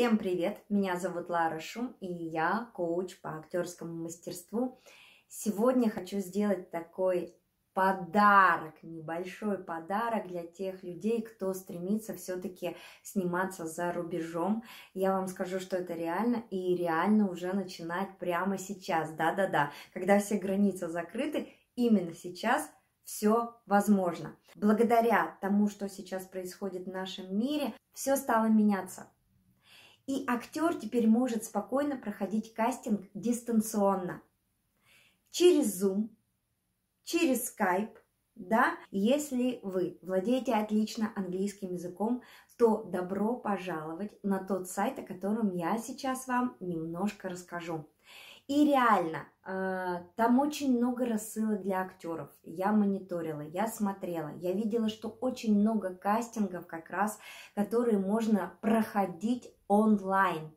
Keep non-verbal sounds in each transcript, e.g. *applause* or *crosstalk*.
Всем привет! Меня зовут Лара Шум, и я коуч по актерскому мастерству. Сегодня хочу сделать такой подарок, небольшой подарок для тех людей, кто стремится все-таки сниматься за рубежом. Я вам скажу, что это реально, и реально уже начинать прямо сейчас. Да-да-да, когда все границы закрыты, именно сейчас все возможно. Благодаря тому, что сейчас происходит в нашем мире, все стало меняться. И актер теперь может спокойно проходить кастинг дистанционно. Через Zoom, через Skype, да, если вы владеете отлично английским языком, то добро пожаловать на тот сайт, о котором я сейчас вам немножко расскажу. И реально, э, там очень много рассылок для актеров. Я мониторила, я смотрела, я видела, что очень много кастингов как раз, которые можно проходить онлайн.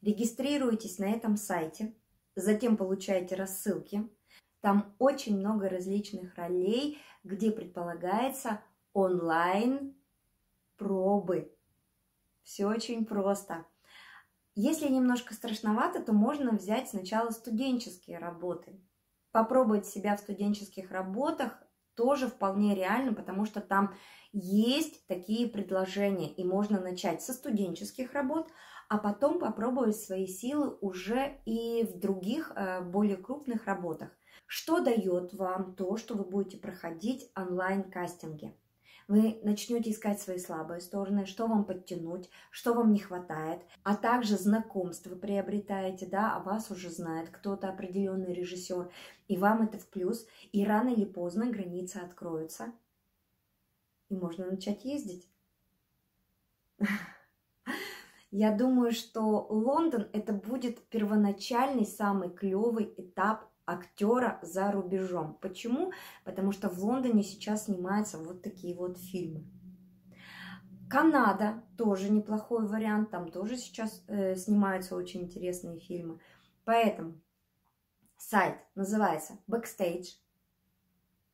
Регистрируйтесь на этом сайте, затем получаете рассылки. Там очень много различных ролей, где предполагается онлайн пробы. Все очень просто. Если немножко страшновато, то можно взять сначала студенческие работы. Попробовать себя в студенческих работах тоже вполне реально, потому что там есть такие предложения, и можно начать со студенческих работ, а потом попробовать свои силы уже и в других э, более крупных работах. Что дает вам то, что вы будете проходить онлайн-кастинги? Вы начнете искать свои слабые стороны, что вам подтянуть, что вам не хватает, а также знакомство приобретаете, да, о вас уже знает кто-то определенный режиссер, и вам это в плюс, и рано или поздно границы откроются, и можно начать ездить. *laughs* Я думаю, что Лондон это будет первоначальный самый клевый этап актера за рубежом. Почему? Потому что в Лондоне сейчас снимаются вот такие вот фильмы. Канада тоже неплохой вариант, там тоже сейчас э, снимаются очень интересные фильмы. Поэтому сайт называется Backstage.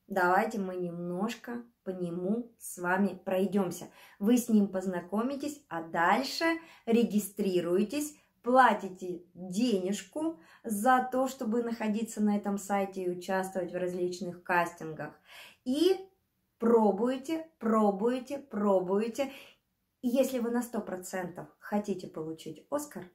Давайте мы немножко по нему с вами пройдемся. Вы с ним познакомитесь, а дальше регистрируйтесь платите денежку за то, чтобы находиться на этом сайте и участвовать в различных кастингах. И пробуете, пробуете. И если вы на 100% хотите получить Оскар,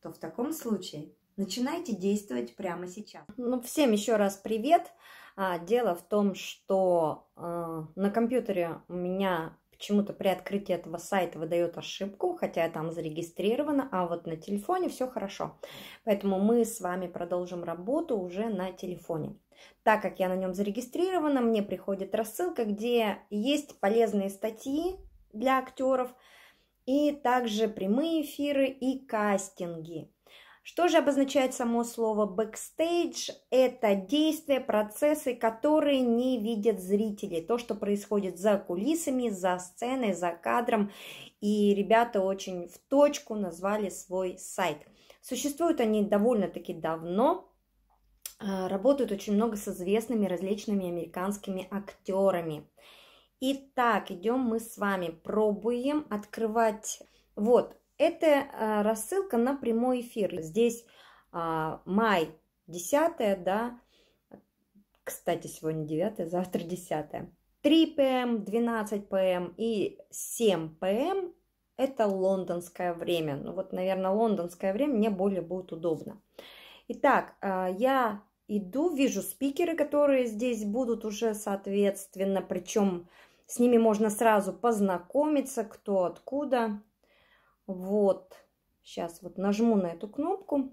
то в таком случае начинайте действовать прямо сейчас. Ну, всем еще раз привет. А, дело в том, что э, на компьютере у меня почему-то при открытии этого сайта выдает ошибку, хотя я там зарегистрирована, а вот на телефоне все хорошо. Поэтому мы с вами продолжим работу уже на телефоне. Так как я на нем зарегистрирована, мне приходит рассылка, где есть полезные статьи для актеров, и также прямые эфиры и кастинги. Что же обозначает само слово backstage? Это действия, процессы, которые не видят зрители. То, что происходит за кулисами, за сценой, за кадром. И ребята очень в точку назвали свой сайт. Существуют они довольно-таки давно. А, работают очень много с известными различными американскими актерами. Итак, идем мы с вами, пробуем открывать. Вот, это э, рассылка на прямой эфир. Здесь а, май 10, да, кстати, сегодня 9, завтра 10. 3 п.м., 12 п.м. и 7 п.м. это лондонское время. Ну вот, наверное, лондонское время мне более будет удобно. Итак, э, я иду, вижу спикеры, которые здесь будут уже, соответственно, причем с ними можно сразу познакомиться, кто откуда. Вот, сейчас вот нажму на эту кнопку.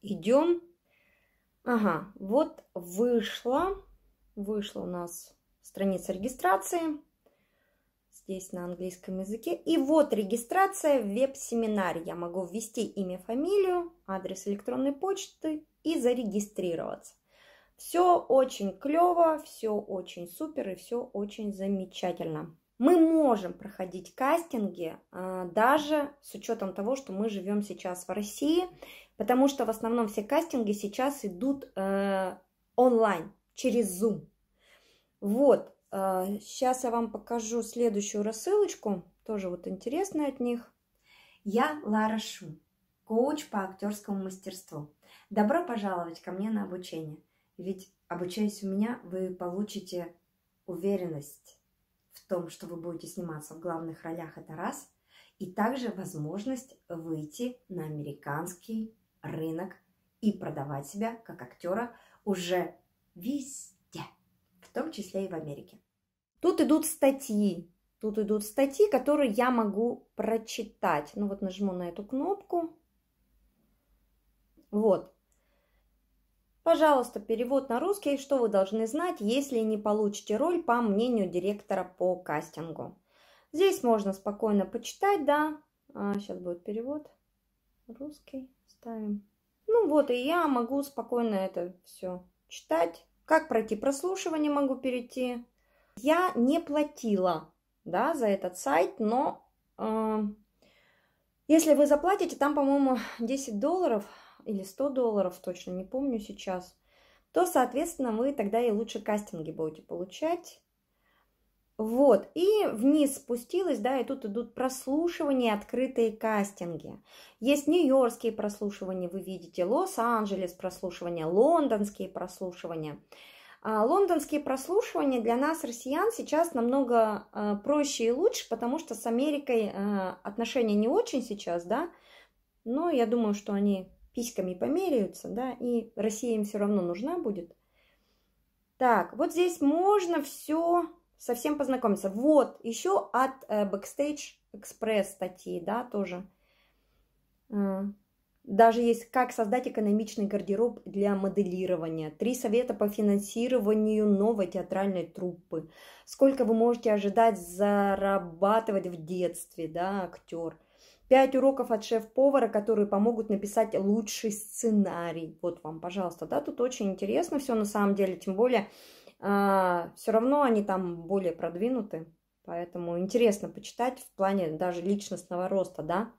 Идем. Ага, вот вышла, вышла у нас страница регистрации. Здесь на английском языке. И вот регистрация в веб-семинаре. Я могу ввести имя, фамилию, адрес электронной почты и зарегистрироваться. Все очень клево, все очень супер и все очень замечательно. Мы можем проходить кастинги а, даже с учетом того, что мы живем сейчас в России, потому что в основном все кастинги сейчас идут э, онлайн, через Zoom. Вот, сейчас э, я вам покажу следующую рассылочку. Тоже вот интересно от них. Я Лара Шу, коуч по актерскому мастерству. Добро пожаловать ко мне на обучение. Ведь обучаясь у меня, вы получите уверенность в том, что вы будете сниматься в главных ролях, это раз. И также возможность выйти на американский рынок и продавать себя как актера уже везде, в том числе и в Америке. Тут идут статьи, тут идут статьи, которые я могу прочитать. Ну вот нажму на эту кнопку. Вот. Пожалуйста, перевод на русский. Что вы должны знать, если не получите роль по мнению директора по кастингу? Здесь можно спокойно почитать, да. А, сейчас будет перевод. Русский ставим. Ну вот, и я могу спокойно это все читать. Как пройти прослушивание могу перейти. Я не платила, да, за этот сайт, но э, если вы заплатите, там, по-моему, 10 долларов или 100 долларов, точно не помню сейчас, то, соответственно, вы тогда и лучше кастинги будете получать. Вот, и вниз спустилась, да, и тут идут прослушивания, открытые кастинги. Есть нью-йоркские прослушивания, вы видите, Лос-Анджелес прослушивания, лондонские прослушивания. А лондонские прослушивания для нас, россиян, сейчас намного э, проще и лучше, потому что с Америкой э, отношения не очень сейчас, да, но я думаю, что они письками померяются, да, и Россия им все равно нужна будет. Так, вот здесь можно все совсем познакомиться. Вот, еще от э, Backstage Express статьи, да, тоже. Э, даже есть «Как создать экономичный гардероб для моделирования», «Три совета по финансированию новой театральной труппы», «Сколько вы можете ожидать зарабатывать в детстве», да, актер, «Пять уроков от шеф-повара, которые помогут написать лучший сценарий». Вот вам, пожалуйста, да, тут очень интересно все на самом деле, тем более а, все равно они там более продвинуты, поэтому интересно почитать в плане даже личностного роста, да.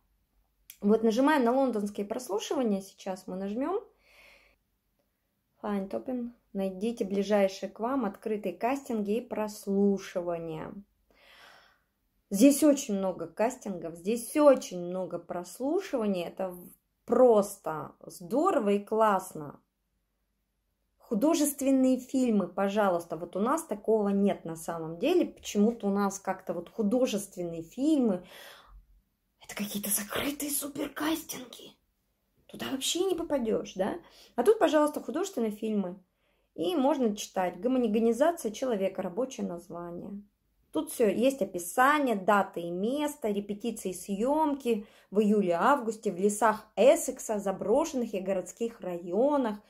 Вот нажимаем на лондонские прослушивания, сейчас мы нажмем. Find Open. Найдите ближайшие к вам открытые кастинги и прослушивания. Здесь очень много кастингов, здесь очень много прослушиваний. Это просто здорово и классно. Художественные фильмы, пожалуйста, вот у нас такого нет на самом деле. Почему-то у нас как-то вот художественные фильмы, это какие-то закрытые суперкастинги. Туда вообще не попадешь, да? А тут, пожалуйста, художественные фильмы. И можно читать «Гомонигонизация человека», рабочее название. Тут все есть описание, даты и место, репетиции съемки в июле-августе в лесах Эссекса, заброшенных и городских районах –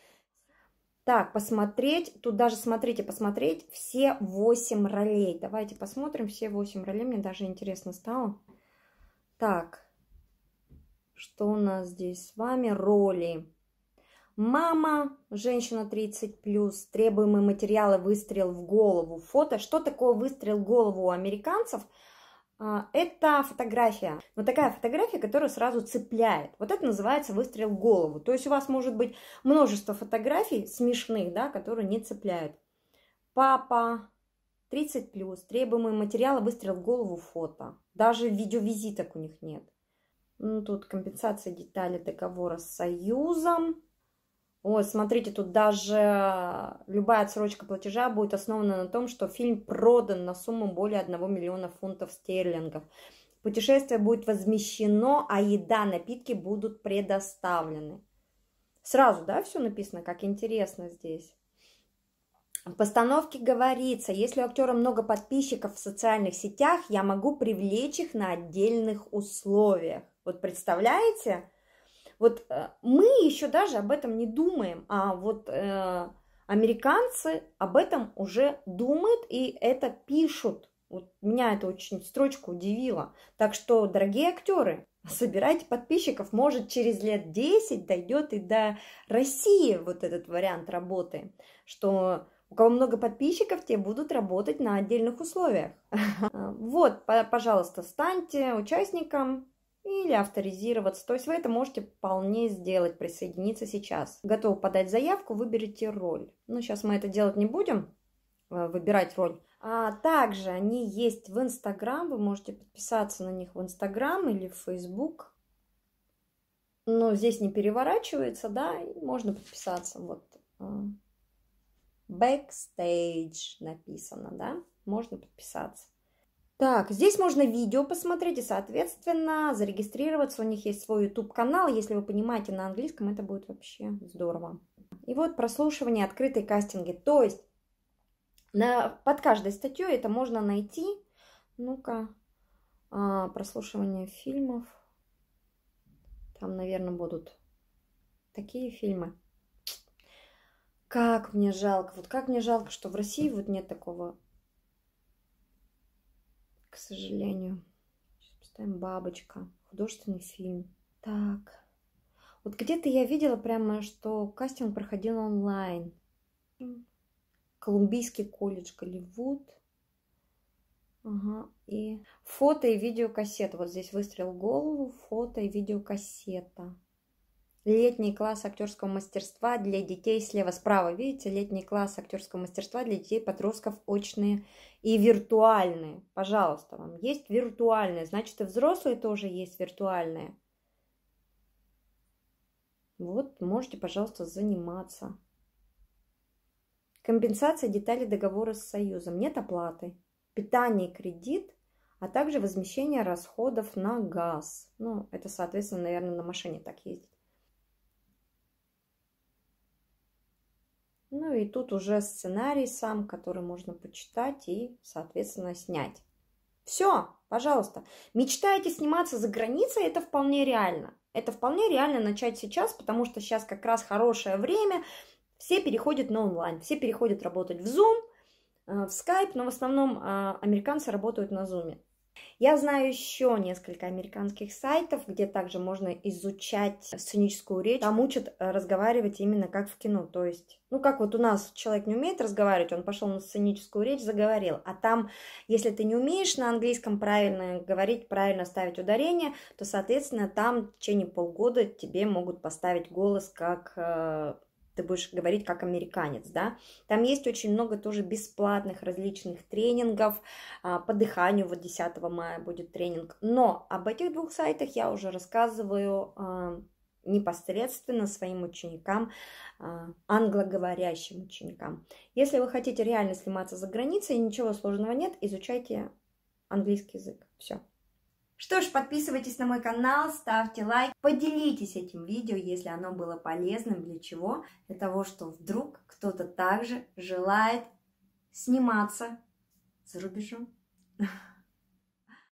так, посмотреть, тут даже, смотрите, посмотреть все 8 ролей. Давайте посмотрим все 8 ролей, мне даже интересно стало. Так, что у нас здесь с вами? Роли. Мама, женщина 30+, требуемые материалы, выстрел в голову, фото. Что такое выстрел в голову у американцев – а, это фотография. Вот такая фотография, которая сразу цепляет. Вот это называется выстрел в голову. То есть у вас может быть множество фотографий смешных, да, которые не цепляют. Папа, 30 плюс, требуемые материалы, выстрел в голову, фото. Даже видеовизиток у них нет. Ну, тут компенсация деталей договора с Союзом. Вот, смотрите, тут даже любая отсрочка платежа будет основана на том, что фильм продан на сумму более 1 миллиона фунтов стерлингов. Путешествие будет возмещено, а еда, напитки будут предоставлены. Сразу, да, все написано, как интересно здесь. В постановке говорится, если у актера много подписчиков в социальных сетях, я могу привлечь их на отдельных условиях. Вот представляете? Вот э, мы еще даже об этом не думаем, а вот э, американцы об этом уже думают и это пишут. Вот меня это очень строчка удивила. Так что, дорогие актеры, собирайте подписчиков. Может, через лет 10 дойдет и до России вот этот вариант работы. Что у кого много подписчиков, те будут работать на отдельных условиях. *laughs* Вот, пожалуйста, станьте участником или авторизироваться. То есть вы это можете вполне сделать, присоединиться сейчас. Готовы подать заявку, выберите роль. Ну, сейчас мы это делать не будем, э, выбирать роль. А также они есть в Инстаграм, вы можете подписаться на них в Инстаграм или в Фейсбук. Но здесь не переворачивается, да, и можно подписаться. Вот Backstage написано, да, можно подписаться. Так, здесь можно видео посмотреть и, соответственно, зарегистрироваться. У них есть свой YouTube-канал. Если вы понимаете на английском, это будет вообще здорово. И вот прослушивание, открытые кастинги. То есть на, под каждой статьей это можно найти. Ну-ка, а, прослушивание фильмов. Там, наверное, будут такие фильмы. Как мне жалко, вот как мне жалко, что в России вот нет такого, к сожалению. Сейчас поставим «Бабочка», художественный фильм. Так, вот где-то я видела прямо, что кастинг проходил онлайн. Колумбийский колледж Голливуд. Ага, и фото и видеокассета. Вот здесь выстрел в голову, фото и видеокассета. Летний класс актерского мастерства для детей слева справа. Видите, летний класс актерского мастерства для детей, подростков, очные и виртуальные. Пожалуйста, вам есть виртуальные, значит и взрослые тоже есть виртуальные. Вот, можете, пожалуйста, заниматься. Компенсация деталей договора с Союзом. Нет оплаты. Питание и кредит, а также возмещение расходов на газ. Ну, это, соответственно, наверное, на машине так ездить. Ну и тут уже сценарий сам, который можно почитать и, соответственно, снять. Все, пожалуйста. Мечтаете сниматься за границей, это вполне реально. Это вполне реально начать сейчас, потому что сейчас как раз хорошее время – все переходят на онлайн, все переходят работать в Zoom, э, в Skype, но в основном э, американцы работают на Zoom. Я знаю еще несколько американских сайтов, где также можно изучать сценическую речь. Там учат э, разговаривать именно как в кино. То есть, ну как вот у нас человек не умеет разговаривать, он пошел на сценическую речь, заговорил. А там, если ты не умеешь на английском правильно говорить, правильно ставить ударение, то, соответственно, там в течение полгода тебе могут поставить голос как ты будешь говорить как американец, да. Там есть очень много тоже бесплатных различных тренингов а, по дыханию, вот 10 мая будет тренинг. Но об этих двух сайтах я уже рассказываю а, непосредственно своим ученикам, а, англоговорящим ученикам. Если вы хотите реально сниматься за границей, ничего сложного нет, изучайте английский язык. Все. Что ж, подписывайтесь на мой канал, ставьте лайк, поделитесь этим видео, если оно было полезным. Для чего? Для того, что вдруг кто-то также желает сниматься за рубежом. *laughs*